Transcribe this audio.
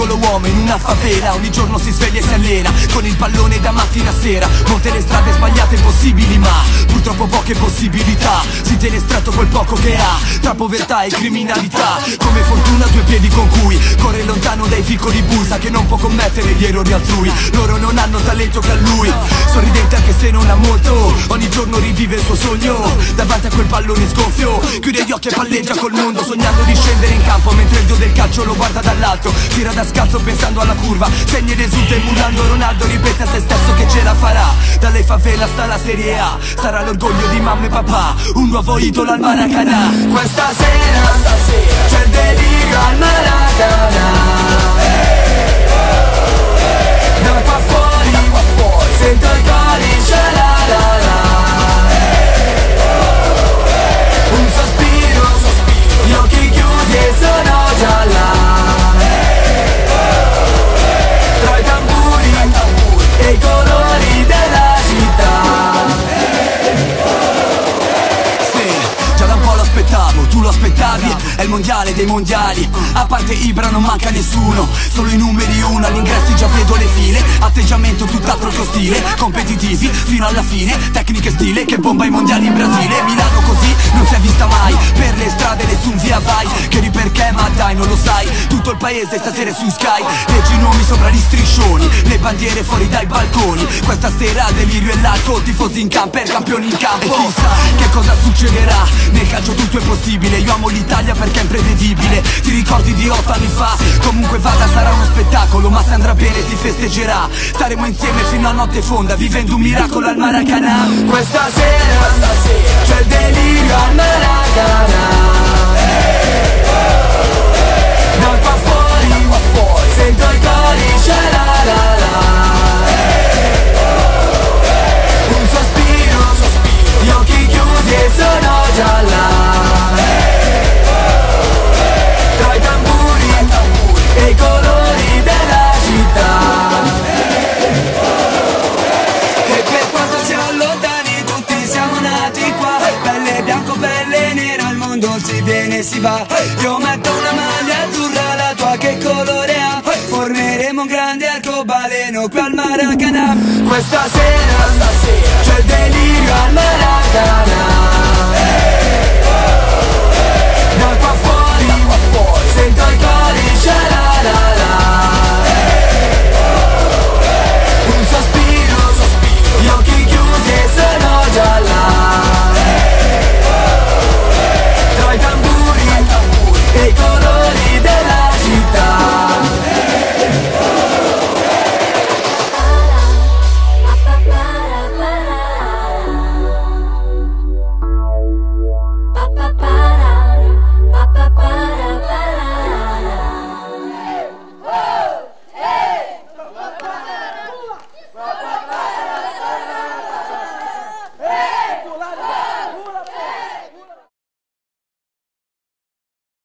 piccolo uomo in una favela. Ogni giorno si sveglia e si allena Con il pallone da mattina a sera. Molte le strade sbagliate possibili ma Purtroppo poche possibilità. Si tiene stretto quel poco che ha Tra povertà e criminalità. Come fortuna due piedi con cui Corre lontano dai piccoli busa Che non può commettere gli errori altrui. Loro non hanno talento che a lui. Sorridente anche se non ha molto. Ogni giorno rivive il suo sogno. Davanti a quel pallone sgonfio Chiude gli occhi e palleggia col mondo Sognando di scendere in campo Mentre calcio lo guarda dall'alto Tira da scalzo pensando alla curva Segna ed esulta emulando Ronaldo Ripete a se stesso che ce la farà. Dalle favela sta la Serie A Sarà l'orgoglio di mamma e papà Un nuovo idolo al Maracanã. Questa sera, stasera C'è delirio al Maracanã aspettavi È il mondiale dei mondiali. A parte Ibra non manca nessuno. Solo i numeri uno all'ingresso già vedo le file. Atteggiamento tutt'altro che ostile Competitivi fino alla fine. Tecniche e stile che bomba i mondiali in Brasile. Milano così non si è vista mai. Per le strade nessun via vai Chiedi perché ma dai non lo sai. Tutto il paese stasera è su Sky. Leggi i nomi sopra gli striscioni Le bandiere fuori dai balconi. Questa sera delirio e l'alcol Tifosi in camper, campioni in campo. E chissà che cosa succederà. Nel calcio tutto è possibile Io amo l'Italia perché è imprevedibile. Ti ricordi di otto anni fa? Comunque vada sarà uno spettacolo Ma se andrà bene si festeggerà. Staremo insieme fino a notte fonda Vivendo un miracolo al Maracanã. Questa sera, C'è il delirio al Maracanã si va. Io metto una maglia azzurra, la tua che colore ha? Formeremo un grande arcobaleno qui al Maracanã. Questa sera, c'è